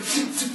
to